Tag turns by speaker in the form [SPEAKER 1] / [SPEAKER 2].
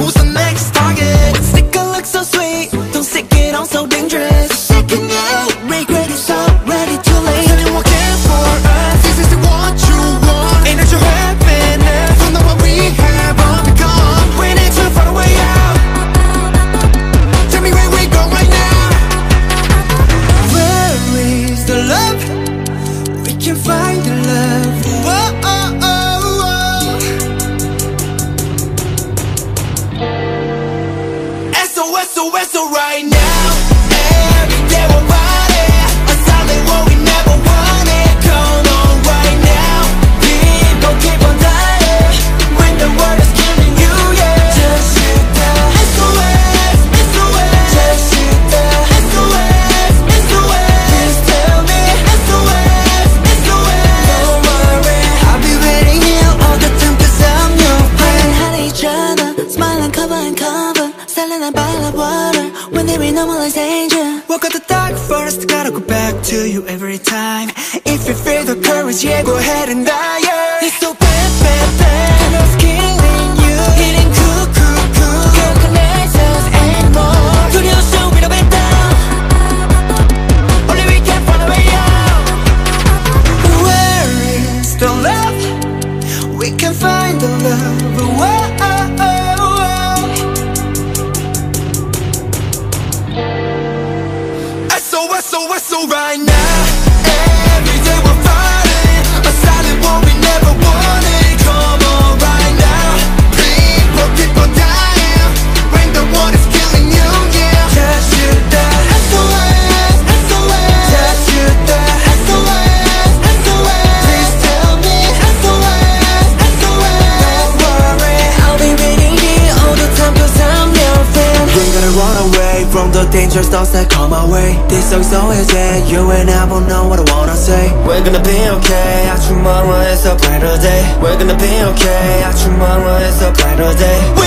[SPEAKER 1] Who's the next target?
[SPEAKER 2] Looks so sweet. Don't it on so dangerous. Shaking too late
[SPEAKER 1] for us. This is what you want. Happiness? Don't know what we have We find a out. Tell me where we go right now. Where is the love?
[SPEAKER 2] We can
[SPEAKER 1] find the love. whistle, whistle right now.
[SPEAKER 2] 달려난 발라 water When they be normal as danger Walk
[SPEAKER 1] out the dark first Gotta go back to you every time
[SPEAKER 2] If you feel the courage
[SPEAKER 1] Yeah, go ahead and die yeah.
[SPEAKER 2] It's so bad, bad, bad And it's killing you Hitting cool, cool, cool Can't connect us anymore 두려워 so we don't back down Only we can find a way out
[SPEAKER 1] Where is the Dangerous thoughts that come my way. This song's so easy, you and I both know what I wanna say. We're gonna be okay, after tomorrow is a brighter day. We're gonna be okay, I tomorrow is a brighter
[SPEAKER 2] day